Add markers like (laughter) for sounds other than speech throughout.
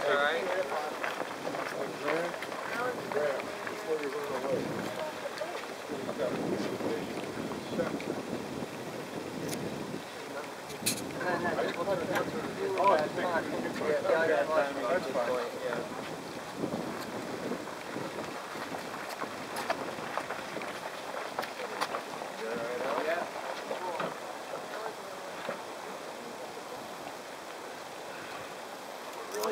That's all right. Oh, I think we can do that. That's fine. Yeah.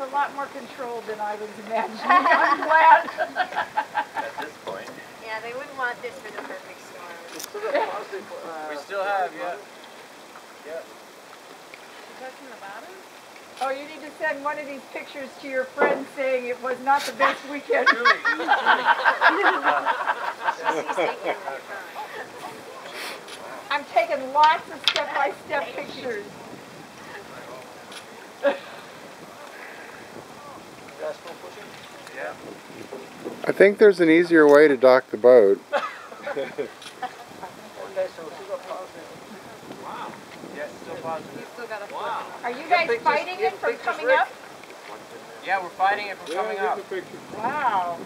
a lot more controlled than I was imagining. I'm glad. (laughs) At this point. Yeah, they wouldn't want this for the perfect storm. We still got positive, uh, We still have, yeah. Oh, you need to send one of these pictures to your friend saying it was not the best weekend. (laughs) She's taking. I'm taking lots of step-by-step pictures. Gas still pushing? Yeah. I think there's an easier way to dock the boat. Okay, so we still got positive. Wow. Yeah, still positive. Still got a Wow. Are you guys fighting it from coming up? Yeah, we're fighting it from coming up. Wow.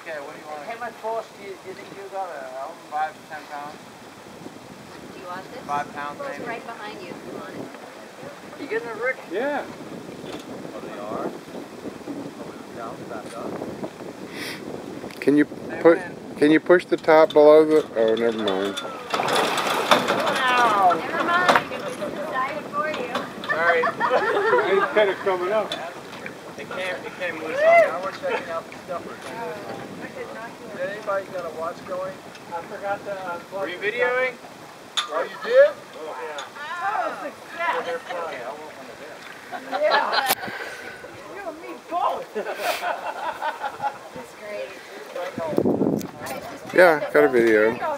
Okay, what do you want? How much force do you, do you think you got uh. Five to ten pounds? Do you want this? Five pounds maybe? right behind you if you want it. You getting it, Rick? Yeah. Oh, they are? Down, back up. Can you put? Can you push the top below the? Oh, never mind. Wow. Never mind, it was for you. Sorry. It's kind of coming up. It came, it came loose Now we're checking out the stuffer. Did anybody got a watch going? I forgot to unplug. Were you videoing? Oh, you did? Oh, success. Okay, I'll work on the. Yeah. You and me both. That's great. All right, just Yeah, got a video.